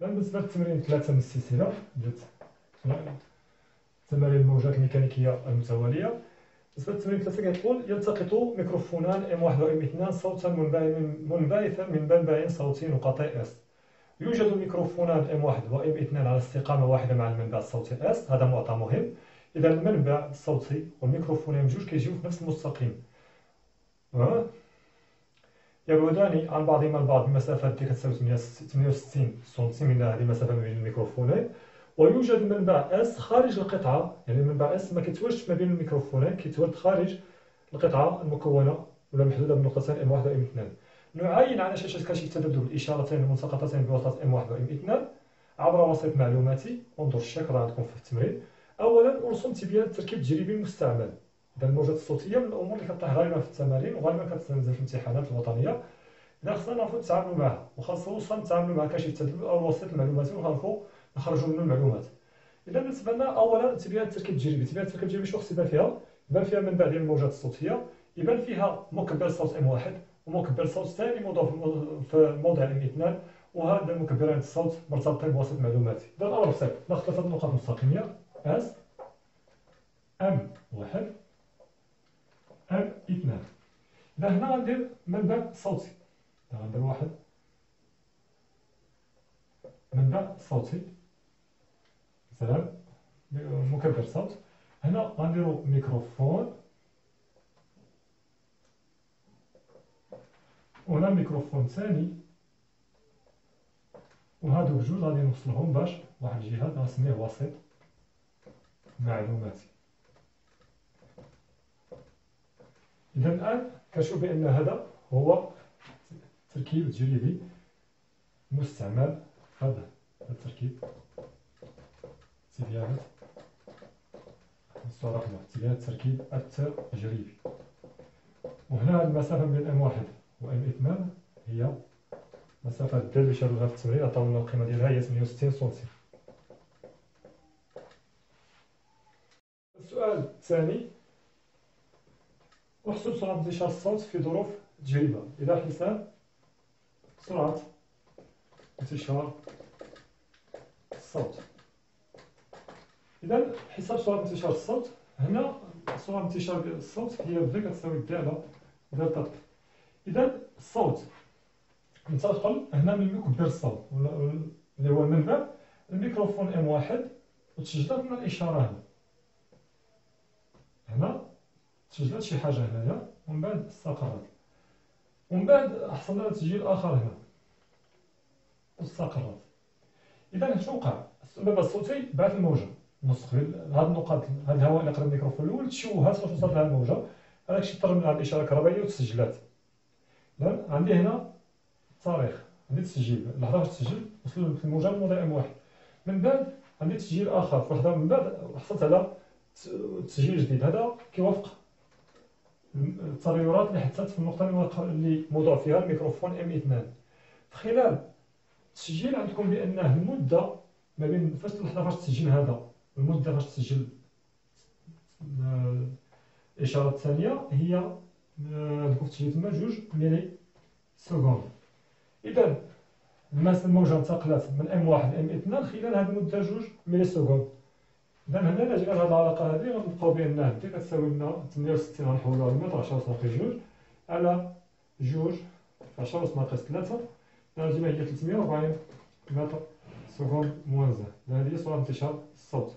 بالنسبة للتمرين ثلاثة من السلسلة تمارين الموجات الميكانيكية المتوالية بالنسبة للتمرين ثلاثة كيقول يلتقط ميكروفونان M واحد و M اثنان صوتا منبعثا من منبع صوتي نقاطي S يوجد ميكروفونان M واحد و M اثنان على استقامة واحدة مع المنبع الصوتي S هذا معطى مهم إذا المنبع الصوتي والميكروفونين بجوج كيجيو في نفس المستقيم يبعدان عن بعضهما البعض بمسافة كتساوي 68 سنتيم هذه المسافة ما بين الميكروفونين ويوجد منبع S خارج القطعة يعني منبع S ما كيتواجدش ما بين الميكروفونين كيتواجد خارج القطعة المكونة ولا محدودة بنقطتين M واحد و M اثنان نعاين على شاشة كشف التذبذب الإشارتين الملتقطتين بوسط M واحد و M اثنان عبر وسيط معلوماتي انظر الشكل عندكم في التمرين أولا أرسم تبيان التركيب التجريبي المستعمل إذا الموجات الصوتية من الأمور اللي كطيح غالبا في التمارين وغالبا كتنزل في الامتحانات الوطنية. إذا خصنا نعرفو نتعاملو معها وخاصة نتعاملو مع كشف التدريب أو الوسيط المعلوماتي ونعرفو نخرجو منه المعلومات. إذا بالنسبة لنا أولا تبيان التركيب التجريبي تبيان التركيب التجريبي شنو خص يبان فيها؟ يبان فيها منبع ديال الموجات الصوتية. يبان فيها مكبر صوت إم واحد ومكبر صوت ثاني موضوع في موضع إم اثنان وهذا المكبرين الصوت مرتبطين بوسيط معلوماتي إذا الأمر بسيط ناخذ ثلاثة نقاط مستقيمية أس أم واحد. ام اثنان. إذا هنا غندير منبع صوتي. غندير واحد. منبع صوتي. مثلا مكبر صوت. هنا غنديرو ميكروفون. وهنا ميكروفون ثاني. وهادو بجوج غادي نوصلهم باش واحد الجهة غنسميه وسيط معلوماتي. إذا الآن كنشوف بأن هذا هو تركيب تجريبي مستعمل هذا التركيب. تبيانات الصورة رقم تبيانات التركيب التجريبي وهنا المسافة بين ام واحد و ام اثنان هي مسافة د اللي شاروها في التمرين عطاونا القيمة ديالها. هي 68 سنتيم. السؤال الثاني. احسب سرعة انتشار الصوت في ظروف تجربة إذا حساب سرعة انتشار الصوت إذا حساب سرعة انتشار الصوت هنا سرعة انتشار الصوت هي في كتساوي الدالة دلتا إذا الصوت ننتقل هنا من مكبر الصوت اللي هو المنبع الميكروفون ام واحد وتسجلت لنا الإشارة هنا. هنا تسجلت شي حاجة هنايا ومن بعد استقرت ومن بعد حصلنا تسجيل آخر هنا. واستقرت إذا شنو وقع؟ السبب الصوتي بعث الموجة. مستقبل هاد النقاط هاد الهواء اللي قرب الميكروفون الأول تشوهات فاش وصلت لها الموجة. هذاك الشيء طرد منها الإشارة الكهربائية وتسجلات. عندي هنا التاريخ عندي تسجيل. اللحظة فاش تسجل؟ وصل الموجة من موضع M واحد. من بعد عندي تسجيل آخر. في لحظة من بعد حصلت على تسجيل جديد. هذا كيوافق. التغيرات اللي حدثت في النقطة اللي موضوع فيها الميكروفون M إثنان. في خلال التسجيل عندكم بأنه المدة ما بين فاش اللحظة فاش تسجل هذا؟ المدة فاش تسجل الإشارة الثانية هي عندكم في التسجيل تما جوج milliseconde. إذا الموجة انتقلت من M واحد M إثنان خلال هذه المدة جوج milliseconde. إذا هنا جينا لهاد العلاقة هادي غنلقاو بأن d كتساوي لنا 68 غنحولوها لمتر 10 أس ناقص جوج على جوج 10 أس ناقص تلاتة ديما هي 340 متر seconde moins un هادي سرعة انتشار الصوت